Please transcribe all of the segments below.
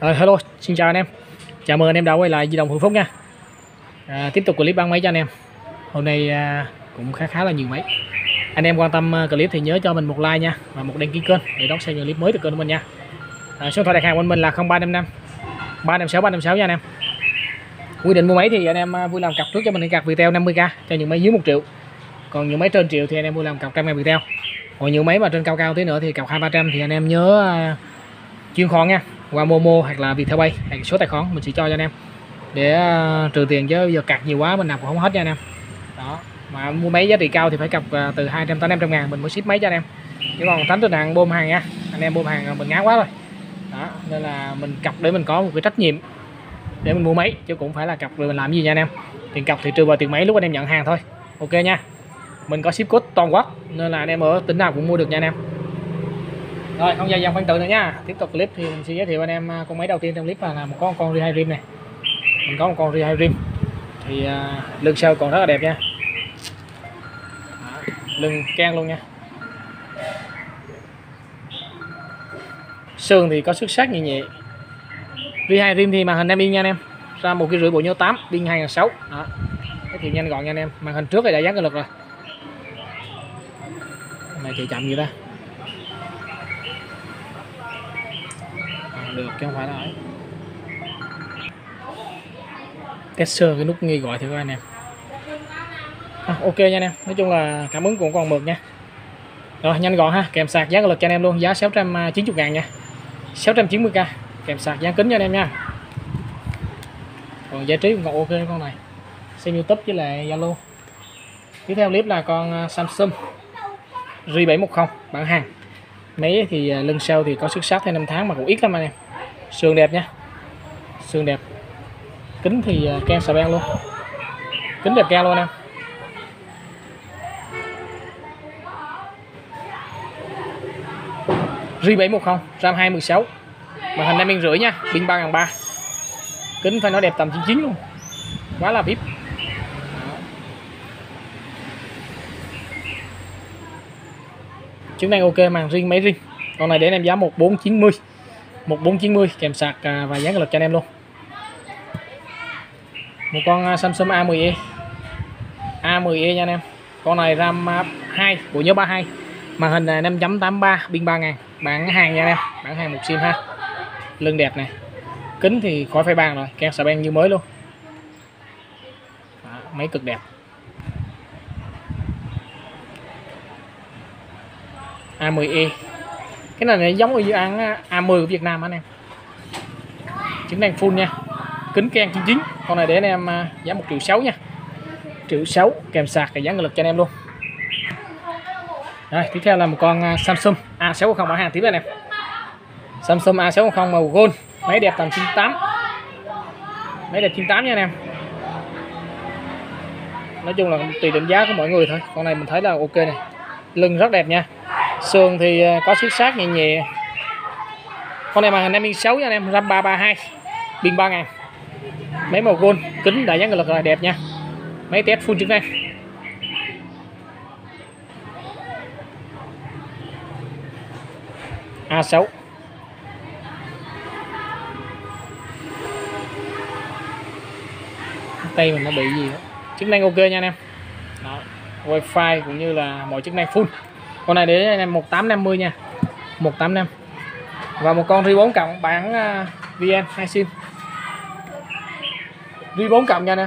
Rồi hello, xin chào anh em. Chào mừng anh em đã quay lại di động Hữu Phúc nha. À, tiếp tục clip bán máy cho anh em. Hôm nay à, cũng khá khá là nhiều máy. Anh em quan tâm à, clip thì nhớ cho mình một like nha và một đăng ký kênh để đón xem những clip mới từ kênh của mình nha. À, số điện thoại đặt hàng của mình là 0355 356 356 nha anh em. Quy định mua máy thì anh em à, vui làm cặp trước cho mình cặp Viettel 50k cho những máy dưới 1 triệu. Còn những máy trên triệu thì anh em vui làm cặp trăm ngàn Viettel. Còn những máy mà trên cao cao tí nữa thì cặp 2 300 thì anh em nhớ à, chuyên khoản nha qua Momo hoặc là Viettel Pay hay số tài khoản mình sẽ cho cho anh em. Để uh, trừ tiền chứ giờ cạc nhiều quá mình nạp cũng không hết nha anh em. Đó mà mua máy giá trị cao thì phải cặp uh, từ 200 tới 500 ngàn mình mới ship máy cho anh em. Chứ còn tránh tình trạng bơm hàng nha anh em bơm hàng mình ngán quá rồi. Đó nên là mình cặp để mình có một cái trách nhiệm để mình mua máy chứ cũng phải là cặp rồi mình làm gì nha anh em. Tiền cặp thì trừ vào tiền máy lúc anh em nhận hàng thôi. Ok nha mình có ship code toàn quốc nên là anh em ở tỉnh nào cũng mua được nha anh em rồi không dài dòng phân tự nữa nha. Tiếp tục clip thì mình sẽ giới thiệu anh em à, con máy đầu tiên trong clip là, là một con con ri rim này. Mình có một con ri rim thì uh, lưng sau còn rất là đẹp nha. Lưng can luôn nha. Sườn thì có xuất sắc nhẹ nhẹ ri rim thì màn hình em in nha anh em. Ra một cái rưỡi bộ nhớ 8 pin 2006 đó. Giới thiệu nhanh gọn nha anh em. Màn hình trước thì đã dán cái lực rồi. Này chạy chậm gì ta. Được chứ không phải là ấy. Test sơ cái nút nghi gọi thử coi anh em. À, ok nha anh em. Nói chung là cảm ứng cũng còn mượt nha. Rồi nhanh gọn ha. Kèm sạc giá lực cho anh em luôn. Giá 690 ngàn nha. 690k kèm sạc giá kính cho anh em nha. Còn giá trí cũng còn ok con này. Xem youtube với lại zalo. Tiếp theo clip là con à, samsung j710 bản hàng. Máy thì à, lưng sau thì có xuất sắc thêm 5 tháng mà cũng ít lắm anh em sườn đẹp nha sườn đẹp. Kính thì à, can xà beng luôn. Kính đẹp cao luôn em. Ri 710 RAM 216 màn hình 5 inch rưỡi nha pin 3003 kính phải nói đẹp tầm 99 luôn. Quá là vip chứng năng ok màn riêng máy riêng. Con này để em giá 1490 1490 kèm sạc à, và dán lực cho anh em luôn. Một con à, Samsung A10e A10e nha anh em. Con này RAM à, 2 bộ nhớ 32 màn hình là 5.83 pin 3000 bản hàng nha anh em. Bản hàng một sim ha. Lưng đẹp này. Kính thì khỏi phải bàn rồi. Keo xà beng như mới luôn. Đó, máy cực đẹp. A10e cái này, này giống như dự án à, A10 của Việt Nam anh em. Trứng năng full nha. Kính can 99 con này để anh em à, giá 1 triệu 6 nha. Triệu 6 kèm sạc và dán lực cho anh em luôn. Rồi tiếp theo là một con à, Samsung A610 bán hàng tiếp anh em Samsung A610 màu gold. Máy đẹp tầm 98 máy đẹp 98 nha anh em. Nói chung là tùy định giá của mọi người thôi. Con này mình thấy là ok này. Lưng rất đẹp nha sườn thì ờ, có xuất sắc nhẹ nhẹ. Con này màn hình em 6 nha anh em, RAM 332 pin 3000 máy màu gold, kính, đại dán lực là đẹp nha. Máy test full chức năng. A6 tay mình nó bị gì đó. Chức năng ok nha anh em. Đó. wifi cũng như là mọi chức năng full con này để anh em 1850 nha. 185 và một con ri 4 cộng bản à, VN 2 sim ri 4 cộng nha nè.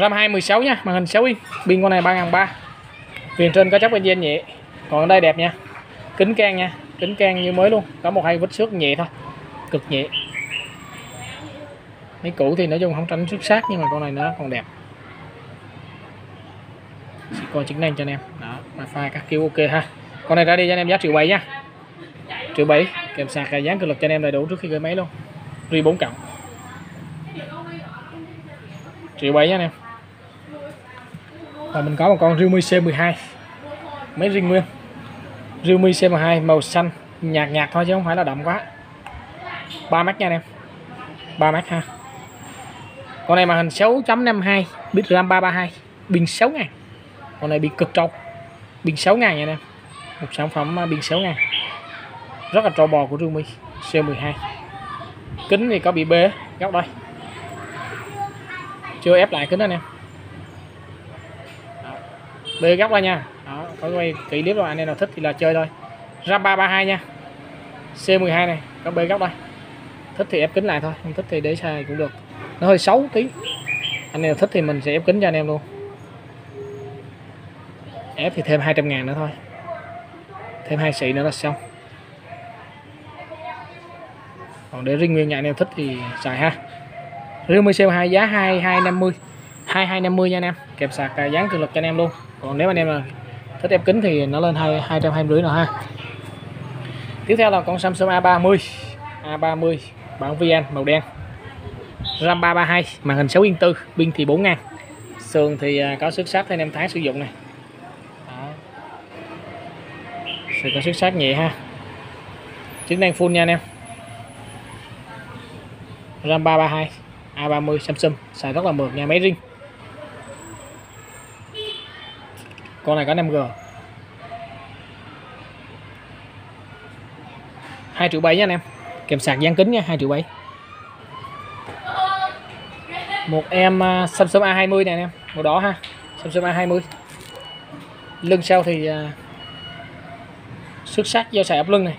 RAM 216 nha, màn hình 6 inch. Pin con này 3003 viền trên có chóc gen nhẹ. Còn ở đây đẹp nha. Kính can nha, kính can như mới luôn. Có một hai vết xước nhẹ thôi, cực nhẹ. Mấy cũ thì nói chung không tránh xuất sắc nhưng mà con này nó còn đẹp sẽ coi chính năng cho anh em. Đó, wifi các kiểu ok ha. Con này ra đi cho anh em giá triệu bảy nha. Triệu bảy, kèm sạc và dán cực lực cho anh em đầy đủ trước khi gửi máy luôn. Ri 4 cộng. Triệu bảy nha anh em. Và mình có một con Realme C12 máy riêng nguyên Realme? C12 màu xanh, nhạt nhạt thôi chứ không phải là đậm quá. Ba mắt nha anh em. Ba mắt ha. Con này màn hình 6.52 bit RAM 332 pin 6 ngàn con này pin cực trâu. Pin 6 ngàn nha em. Một sản phẩm pin 6 ngàn. Rất là trâu bò của Realme C12 kính thì có bị bê góc đây. Chưa ép lại kính anh em. Bê góc đây nha. Đó, có quay kỹ clip rồi anh em nào thích thì là chơi thôi. RAM 332 nha. C12 này có bê góc đây. Thích thì ép kính lại thôi không thích thì để xài cũng được. Nó hơi xấu tí. Anh em nào thích thì mình sẽ ép kính cho anh em luôn ép thì thêm 200 ngàn nữa thôi. Thêm hai xị nữa là xong. Còn để riêng nguyên nhà anh em thích thì xài ha. Riêng mươi C2 giá 2250 2250 nha anh em. Kèm sạc dán cường lực cho anh em luôn. Còn nếu anh em là thích ép kính thì nó lên hai 220 nữa ha. Tiếp theo là con Samsung A30 A30 bản VN màu đen. RAM 332 màn hình 6 yên tư, pin thì 4 ngàn. Sườn thì à, có xuất sắc thêm em tháng sử dụng này. Sẽ có sức sát nhẹ ha. Chức năng full nha anh em. RAM 332 A30 Samsung xài rất là mượt nha máy riêng con này có 5G 2 triệu 7 nha anh em. Kèm sạc dán kính nha 2 triệu 7 một em à, Samsung A20 này anh em màu đỏ ha. Samsung A20 lưng sau thì uh, xuất sắc do sải ấp lưng này.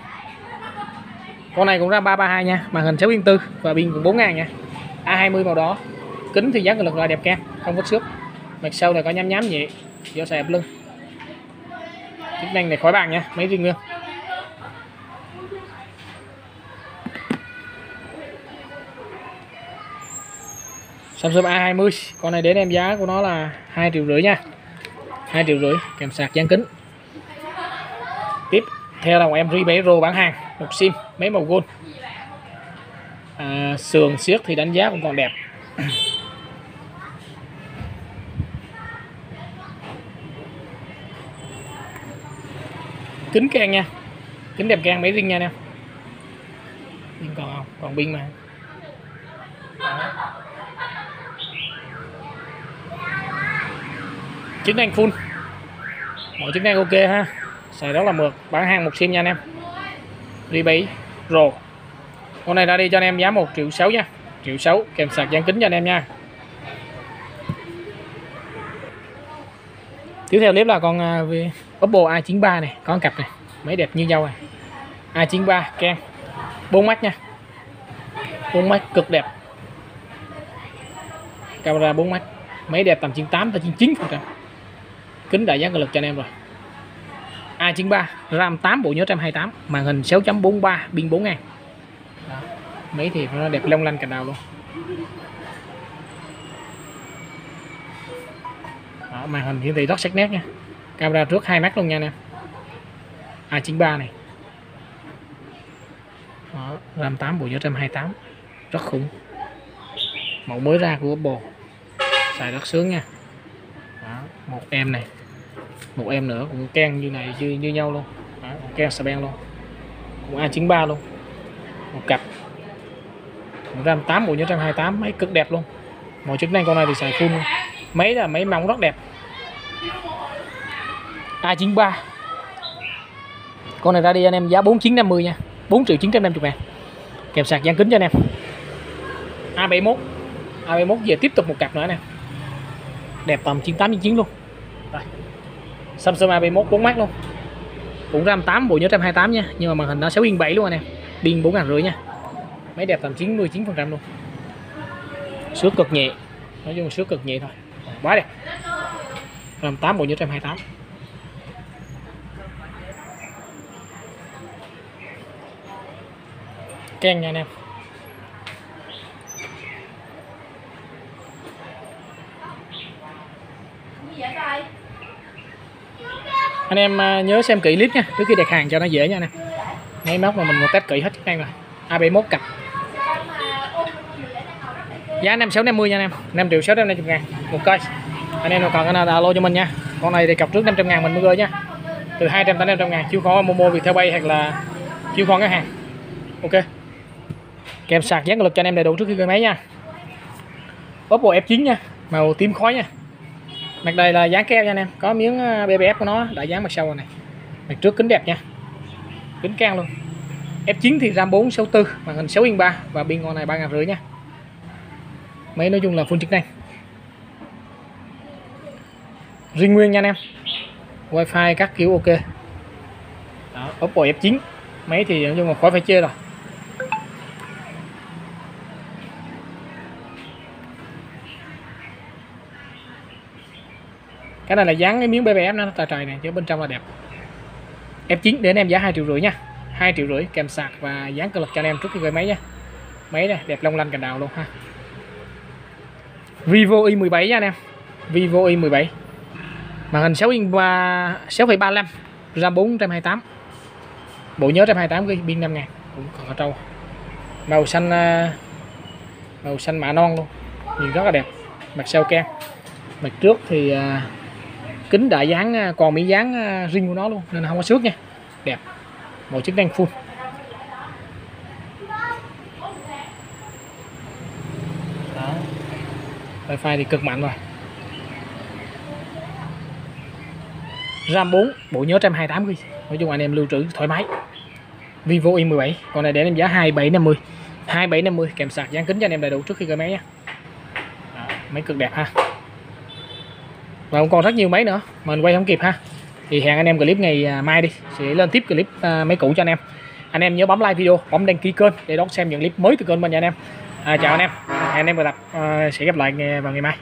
Con này cũng ra 332 nha, màn hình 6 yên tư và pin cũng 4 ngàn nha. A20 màu đỏ, kính thì dán lực loại đẹp cam không có xước. Mặt sau này có nhám nhám nhẹ do sải ấp lưng chức năng này khỏi bàn nha mấy riêng nguyên Samsung A20 con này đến em giá của nó là 2 triệu rưỡi nha. 2 triệu rưỡi, kèm sạc dán kính. Tiếp theo là em Ribeiro bán hàng một sim mấy màu gold. À, sườn siết thì đánh giá cũng còn đẹp. Kính can nha. Kính đẹp can mấy riêng nha nè. Pin còn không? Còn pin mà. Đó. chức năng full. Mọi chức năng ok ha xài rất là mượt. Bán hàng một sim nha anh em. Rebay Pro. Con này ra đi cho anh em giá 1 triệu 6 nha. Triệu 6 kèm sạc dán kính cho anh em nha. Tiếp theo clip là con uh, Oppo A93 này có cặp này. Máy đẹp như nhau này A93 kem. 4 mắt nha. 4 mắt cực đẹp. Camera 4 mắt. Máy đẹp tầm 98 tới 99 phần trăm. Kính đại giá giác lực cho anh em rồi. A93 RAM 8 bộ nhớ 128 màn hình 6.43 pin 4 ngàn mấy thì nó đẹp long lanh cả nào luôn. Đó, màn hình hiển thị rất sắc nét nha. Camera trước hai mắt luôn nha nè A93 này. Đó, RAM 8 bộ nhớ 128 rất khủng. Mẫu mới ra của Oppo. Xài rất sướng nha. Đó, một em này một em nữa cũng ken như này như, như nhau luôn. Đó, ken sà beng luôn. Cũng A93 luôn. Một cặp. RAM 8 bộ nhớ 128 máy cực đẹp luôn. Mọi chức năng con này thì xài full luôn. Máy là máy móng rất đẹp. A93 con này ra đi anh em giá 4950 nha. 4 triệu 950 ngàn. Kèm sạc gian kính cho anh em. A71 A71 về tiếp tục một cặp nữa nè. Đẹp tầm 98 99 luôn. Đây. Samsung A31 4 mắt luôn. Cũng RAM 8 bộ nhớ 128 nha. Nhưng mà màn hình nó 6 yên 7 luôn anh em. Pin 4 rưỡi nha. Máy đẹp tầm 99 phần trăm luôn. Xước cực nhẹ. Nói chung xước cực nhẹ thôi. Quá đẹp. RAM 8 bộ nhớ 128 keng nha anh em. Anh em à, nhớ xem kỹ clip nha. Trước khi đặt hàng cho nó dễ nha anh em. Máy móc mà mình một test kỹ hết chức năng rồi A71 cặp. Giá 5650 nha anh em. 5 triệu 650 ngàn. Một cây anh em nào còn cái nào alo cho mình nha. Con này thì cọc trước 500 ngàn mình mới gửi nha. Từ 200 tới 500 ngàn. Chiếu khó Momo, Viettel Pay hoặc là chiếu khó ngân hàng. Ok. Kèm sạc dán lực cho anh em đầy đủ trước khi gửi máy nha. Oppo F9 nha. Màu tím khói nha mặt đây là dán keo nha anh em. Có miếng BBF của nó đã dán mặt sau rồi này. Mặt trước kính đẹp nha. Kính can luôn. F9 thì RAM 4 64 màn hình 6 inch 3 và pin con này 3 ngàn rưỡi nha. Máy nói chung là full chức năng. Riêng nguyên nha anh em. Wifi các kiểu ok. Đó, Oppo F9 máy thì nói chung là khỏi phải chê rồi cái này là dán cái miếng BBF nó trời trời này chứ bên trong là đẹp. F9 để anh em giá hai triệu rưỡi nha. Hai triệu rưỡi kèm sạc và dán cơ lực cho anh em trước khi gửi máy nha máy này đẹp long lanh cành đào luôn ha. Vivo i17 nha anh em. Vivo i17 màn hình 6 inch và 6,35 RAM 428 bộ nhớ 128 cái pin 5 ngàn cũng còn ở trâu. Màu xanh ờ, màu xanh mạ non luôn. Nhìn rất là đẹp. Mặt sau kem, mặt trước thì ờ, kính đã dán à, còn miếng dán à, riêng của nó luôn nên không có xước nha. Đẹp. Một chức năng full. Đó. Wifi thì cực mạnh rồi. RAM 4 bộ nhớ 128 GB nói chung anh em lưu trữ thoải mái. Vivo i17 còn này để em giá 2750 2750 kèm sạc dán kính cho anh em đầy đủ trước khi gửi máy nha đó, máy cực đẹp ha và cũng còn rất nhiều máy nữa mình quay không kịp ha. Thì hẹn anh em clip ngày à, mai đi. Sẽ lên tiếp clip à, máy cũ cho anh em. Anh em nhớ bấm like video bấm đăng ký kênh để đón xem những clip mới từ kênh mình nha anh em. À, chào anh em. Hẹn anh em gặp à, sẽ gặp lại à, vào ngày mai.